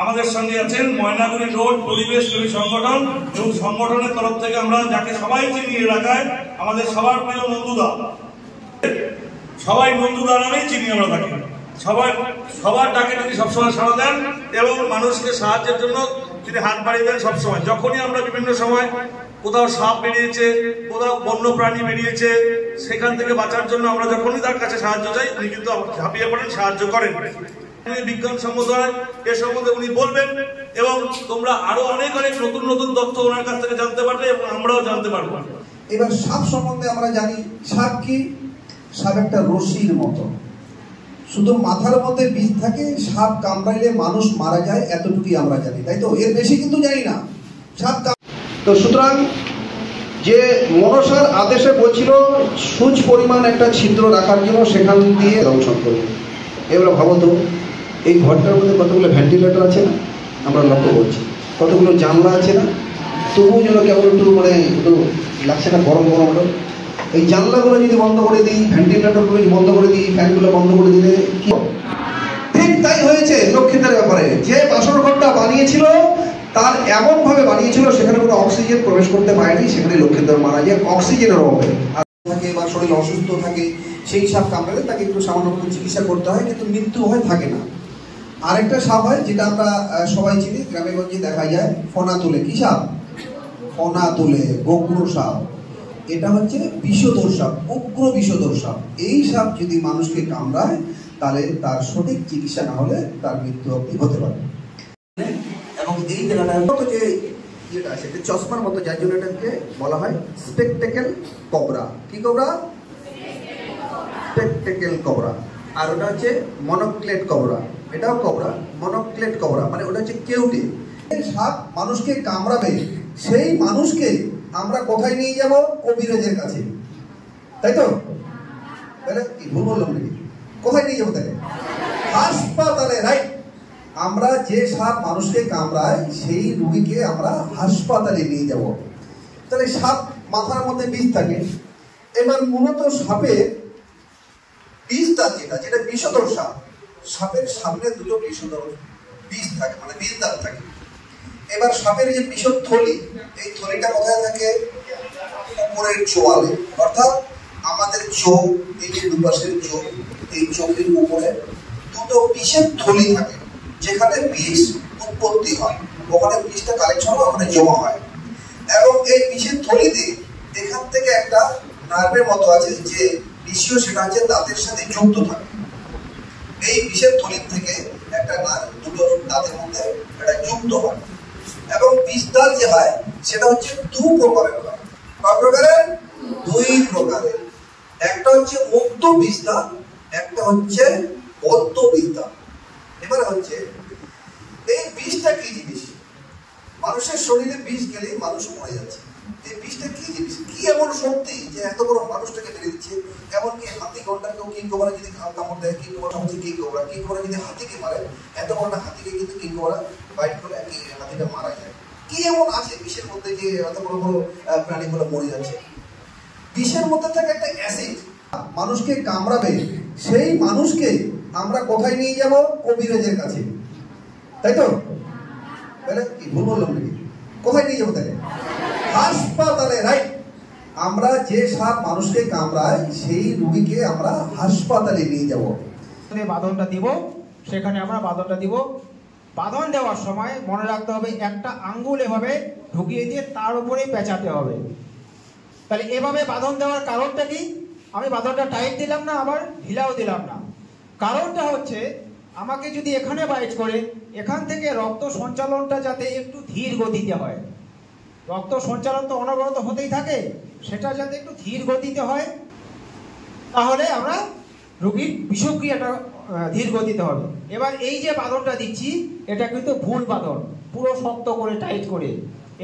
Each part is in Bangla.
আমাদের সঙ্গে আছেন ময়নাগুড়ি রোড পরিবেশ কর্মী সংগঠন এবং সংগঠনের তরফ থেকে আমরা যাকে সবাই চিনি এলাকায়, আমাদের সবার প্রিয় নন্দুদা। সবাই নন্দুদা নামেই চিনি আমরা তাকে। সবাই সবার ডাকে তিনি সবসময় সাড়া দেন এবং মানুষকে সাহায্যের জন্য তিনি হাত বাড়িয়ে দেন সবসময়। যখনই আমরা বিভিন্ন সময় কোথাও সাপ বেরিয়েছে, কোথাও বন্য প্রাণী বেরিয়েছে, সেখান থেকে বাঁচার জন্য আমরা যখনই তার কাছে সাহায্য চাই উনি কিন্তু ঝাঁপিয়ে পড়েন, সাহায্য করেন। বিজ্ঞানসম্মত হয় এ সম্বন্ধে উনি বলবেন এবং তোমরা আরও অনেক অনেক নতুন নতুন তথ্য ওনার কাছ থেকে জানতে পারবে এবং আমরাও জানতে পারব। এবার সাপ সম্বন্ধে আমরা জানি, সাপ কি? সাপ একটা রশির মতো। শুধু মাথার মধ্যে বীজ থাকে, সাপ কামড়াইলে মানুষ মারা যায়, এতটুকুই আমরা জানি, তাই তো? এর বেশি কিন্তু জানি না। সাপ তো সুতরাং যে মনসার আদেশে বলছিল, সুচ পরিমাণ একটা ছিদ্র রাখার জন্য সেখান দিয়ে দংশন করবে এবার ভাবো তো এই ঘরটার মধ্যে কতগুলো ভেন্টিলেটর আছে না? আমরা লক্ষ্য করছি। কতগুলো জানলা আছে না? তবুও যেন কেমন একটু মানে একটু লাগছে না, গরম গরম হলো। এই জানলাগুলো যদি বন্ধ করে দিই ভেন্টিলেটরগুলো যদি বন্ধ করে দিই ফ্যানগুলো বন্ধ করে দিলে কি? ঠিক তাই হয়েছে লক্ষ্মীদের ব্যাপারে। যে বাসর ঘরটা বানিয়েছিল, তার এমন ভাবে বানিয়েছিল, সেখানে কোনো অক্সিজেন প্রবেশ করতে পারেনি। সেখানে লক্ষ্মীদের মারা যায়, অক্সিজেনের অভাবে। থাকে, বা শরীর অসুস্থ থাকে, সেই সাপ কামড়ালে তাকে একটু সামান্য চিকিৎসা করতে হয়, কিন্তু মৃত্যু হয় থাকে না। আরেকটা সাপ হয়, যেটা আমরা সবাই চিনি গ্রামে গঞ্জে দেখা যায় ফনা তুলে কি সাপ? ফনা তুলে গোগ্র সাপ। এটা হচ্ছে বিষধর সাপ, উগ্র বিষধর সাপ। এই সাপ যদি মানুষকে কামড়ায়, তাহলে তার সঠিক চিকিৎসা না হলে তার মৃত্যু অবধি হতে পারে এবং এই জায়গাটা যে যেটা আছে চশমার মতো, যার জন্য এটাকে বলা হয় স্পেকটেকেল কবরা কি কবরা স্পেকটেকেল কবরা আর ওটা হচ্ছে মনোক্লেট কবরা এটাও কবরা মনোক্লেট কবরা মানে ওটা হচ্ছে কেউটে। সাপ মানুষকে কামড়াবে, সেই মানুষকে আমরা কোথায় নিয়ে যাব? কবিরাজের কাছে। তাই তো? তাহলে কি ভুল বললাম নাকি? কোথায় নিয়ে যাব তাহলে? হাসপাতালে রাইট আমরা যে সাপ মানুষকে কামড়ায়, সেই রুগীকে আমরা হাসপাতালে নিয়ে যাব। তাহলে সাপ মাথার মধ্যে বিষ থাকে। এবার মূলত সাপের বিষদার যেটা যেটা বিষধর সাপ, সাপের সামনে দুটো বিষধর বিষ থাকে মানে বিষদার থাকে। এবার সাপের যে বিষদ থলি, এই থলিটা কোথায় থাকে? উপরের চোয়ালে। অর্থাৎ আমাদের চোখ, এই যে দুপাশের চোখ, এই চোখের উপরে দুটো বিষের থলি থাকে, যেখানে বিষ উৎপত্তি হয়। ওখানে বিষটা কালেকশন হয়, ওখানে জমা হয়। এবং এই বিষের থলিতে এখান থেকে একটা নার্ভের মতো আছে যে বিষীয় সেটা হচ্ছে দাঁতের সাথে যুক্ত থাকে এই বিষের থলির থেকে একটা নার্ভ দুটো দাঁতের মধ্যে একটা যুক্ত হয়। এবং বিষদাল যে হয়, সেটা হচ্ছে দু প্রকারের হয়। কয় প্রকারের? দুই প্রকারের। একটা হচ্ছে মুক্ত বিদ্যা একটা হচ্ছে বদ্ধ বিদ্যা এবার হচ্ছে, এই বিষটা কি জিনিস? মানুষের শরীরে বিষ গেলে মানুষ মরে যাচ্ছে। এই বিষটা কি জিনিস? কি এমন শক্তি যে এত বড় মানুষটাকে মেরে দিচ্ছে? এমনকি হাতি ঘন্টাকেও কিং কোবরা যদি কামড় দেয়, কিং কোবরা হচ্ছে কিং কোবরা। কিং কোবরা যদি হাতিকে মারে, এত একটা হাতিকে কিন্তু কিং কোবরা বাইট করে কি হাতিটা মারা যায়। কি এমন আছে বিষের মধ্যে যে এত বড় বড় প্রাণীগুলো মরে যাচ্ছে? বিষের মধ্যে থাকে একটা অ্যাসিড মানুষকে কামড়াবে, সেই মানুষকে আমরা কোথায় নিয়ে যাব? কবিরাজের কাছে। তাই তো? তাহলে কি ভুল বললাম নাকি? কোথায় নিয়ে যাব তাহলে? হাসপাতালে রাইট আমরা যে সাপ মানুষকে কামড়ায়, সেই রুগীকে আমরা হাসপাতালে নিয়ে যাব। বাঁধনটা দিব, সেখানে আমরা বাঁধনটা দিব। বাঁধন দেওয়ার সময় মনে রাখতে হবে, একটা আঙ্গুল এভাবে ঢুকিয়ে দিয়ে তার উপরেই পেঁচাতে হবে। তাহলে এভাবে বাঁধন দেওয়ার কারণটা কি? আমি বাঁধনটা টাইট দিলাম না, আবার ঢিলাও দিলাম না। কারণটা হচ্ছে আমাকে যদি এখানে বাইট করে, এখান থেকে রক্ত সঞ্চালনটা যাতে একটু ধীর গতিতে হয়। রক্ত সঞ্চালন তো অনবরত হতেই থাকে, সেটা যাতে একটু ধীর গতিতে হয়, তাহলে আমরা রোগীর বিষক্রিয়াটা ধীর গতিতে হবে। এবার এই যে বাঁধনটা দিচ্ছি, এটা কিন্তু ভুল বাঁধন, পুরো শক্ত করে, টাইট করে।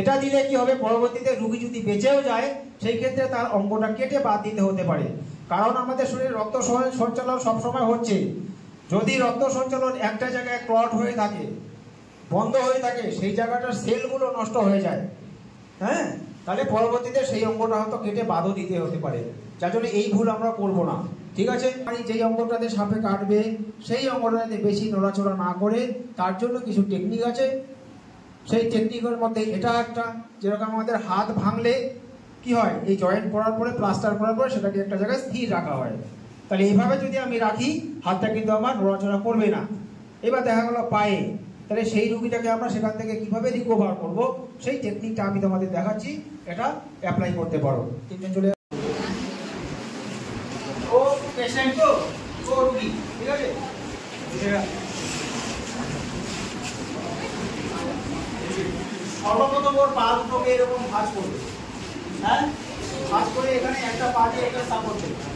এটা দিলে কি হবে, পরবর্তীতে রুগী যদি বেঁচেও যায়, সেই ক্ষেত্রে তার অঙ্গটা কেটে বাদ দিতে হতে পারে। কারণ আমাদের শরীরে রক্ত সঞ্চালন সবসময় হচ্ছে। যদি রক্ত সঞ্চালন একটা জায়গায় ক্লট হয়ে থাকে, বন্ধ হয়ে থাকে, সেই জায়গাটার সেলগুলো নষ্ট হয়ে যায়। হ্যাঁ? তাহলে পরবর্তীতে সেই অঙ্গটা হয়তো কেটে বাদও দিতে হতে পারে। যার জন্য এই ভুল আমরা করব না। ঠিক আছে? যেই অঙ্গটাতে সাপে কাটবে, সেই অঙ্গটাতে বেশি নড়াচড়া না করে, তার জন্য কিছু টেকনিক আছে। সেই টেকনিকের মধ্যে এটা একটা, যেরকম আমাদের হাত ভাঙলে কি হয়? এই জয়েন্ট করার পরে প্লাস্টার করার পরে, সেটাকে একটা জায়গায় স্থির রাখা হয়। তাহলে এইভাবে যদি আমি রাখি, হাতটা কিন্তু আমার নড়াচড়া করবে না। এবার দেখা গেল পায়ে। তাহলে সেই রুগীটাকে আমরা সেখান থেকে কীভাবে রিকভার করব, সেই টেকনিকটা আমি তোমাদের দেখাচ্ছি। এটা অ্যাপ্লাই করতে পারো। তিনজন চলে ও সর্বপ্রথম ওর পা দুটোকে এরকম ভাঁজ করবে। হ্যাঁ? ভাঁজ করে এখানে একটা পা দিয়ে একটা সাপোর্ট দেবে।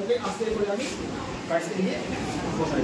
ওকে আস্তে করে আমি গাড়িতে নিয়ে বসাই